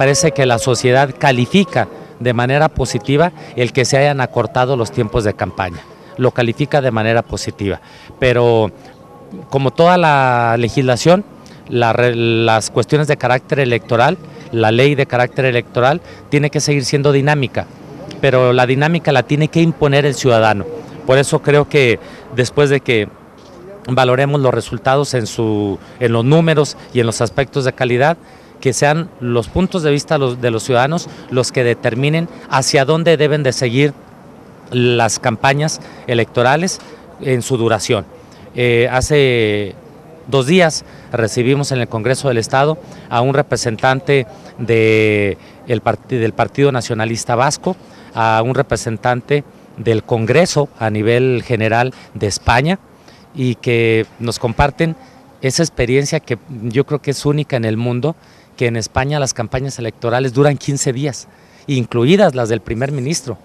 parece que la sociedad califica de manera positiva el que se hayan acortado los tiempos de campaña. Lo califica de manera positiva. Pero como toda la legislación, las cuestiones de carácter electoral, la ley de carácter electoral, tiene que seguir siendo dinámica, pero la dinámica la tiene que imponer el ciudadano. Por eso creo que después de que valoremos los resultados en, su, en los números y en los aspectos de calidad, que sean los puntos de vista de los ciudadanos los que determinen hacia dónde deben de seguir las campañas electorales en su duración. Eh, hace dos días recibimos en el Congreso del Estado a un representante de el del Partido Nacionalista Vasco, a un representante del Congreso a nivel general de España y que nos comparten esa experiencia que yo creo que es única en el mundo, que en España las campañas electorales duran 15 días, incluidas las del primer ministro.